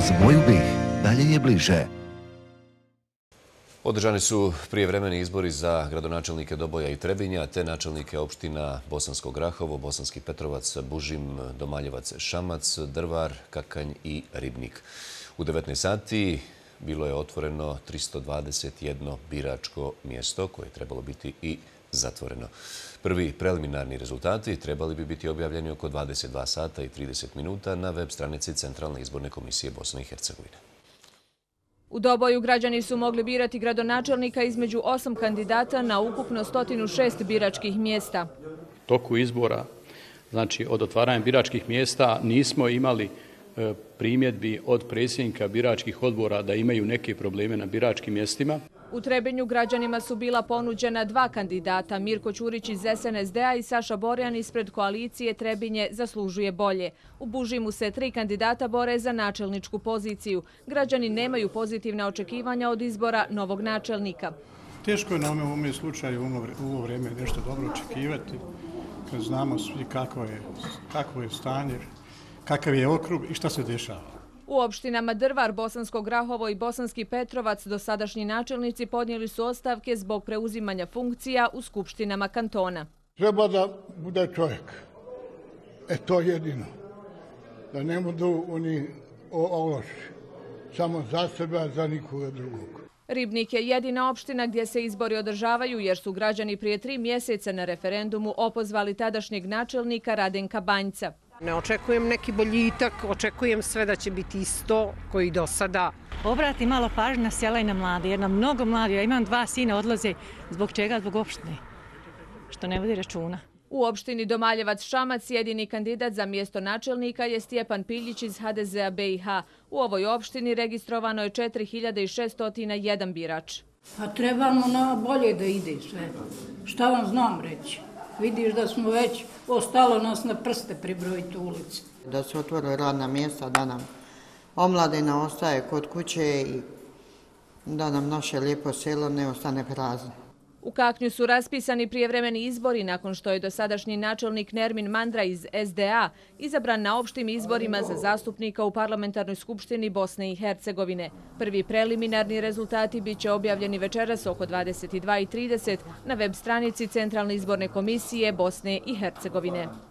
Uz moju bih, dalje je bliže. Održani su prijevremeni izbori za gradonačelnike Doboja i Trebinja, te načelnike opština Bosansko Grahovo, Bosanski Petrovac, Bužim, Domaljevac, Šamac, Drvar, Kakanj i Ribnik. U 19 sati bilo je otvoreno 321 biračko mjesto koje je trebalo biti i zatvoreno. Prvi preliminarni rezultati trebali bi biti objavljeni oko 22 sata i 30 minuta na web stranici Centralne izborne komisije Bosne i Hercegovine. U Doboju građani su mogli birati gradonačelnika između osam kandidata na ukupno 106 biračkih mjesta. Toku izbora, znači od otvaranja biračkih mjesta, nismo imali e, primjedbi od predsjednika biračkih odbora da imaju neke probleme na biračkim mjestima. U Trebinju građanima su bila ponuđena dva kandidata, Mirko Ćurić iz SNSD-a i Saša Borjan ispred koalicije Trebinje zaslužuje bolje. U Bužimu se tri kandidata bore za načelničku poziciju. Građani nemaju pozitivne očekivanja od izbora novog načelnika. Teško je na ovom slučaju u ovo vreme nešto dobro očekivati, kad znamo svi kako je stanje, kakav je okrug i šta se dešava. U opštinama Drvar, Bosansko Grahovo i Bosanski Petrovac dosadašnji načelnici podnijeli su ostavke zbog preuzimanja funkcija u skupštinama kantona. Treba da bude čovjek. E to jedino. Da ne budu oni ološi. Samo za sebe, a za nikoga drugog. Ribnik je jedina opština gdje se izbori održavaju jer su građani prije tri mjeseca na referendumu opozvali tadašnjeg načelnika Radenka Banjca. Ne očekujem neki boljitak, očekujem sve da će biti isto koji do sada. Obrati malo pažnje na sjela i na mlade, jer nam mnogo mladi, ja imam dva sina, odlaze zbog čega, zbog opštine, što ne vodi računa. U opštini Domaljevac Šamac jedini kandidat za mjesto načelnika je Stjepan Piljić iz HDZ-a BiH. U ovoj opštini registrovano je 4601 birač. Pa trebamo na bolje da ide sve. Šta vam znam reći? Vidiš da smo već ostalo nas na prste pribrojiti u ulici. Da se otvore radna mjesta, da nam omladina ostaje kod kuće i da nam naše lijepo selo ne ostane prazno. U Kaknju su raspisani prijevremeni izbori nakon što je dosadašnji načelnik Nermin Mandra iz SDA izabran na opštim izborima za zastupnika u Parlamentarnoj skupštini Bosne i Hercegovine. Prvi preliminarni rezultati bit će objavljeni večeras oko 22.30 na web stranici Centralne izborne komisije Bosne i Hercegovine.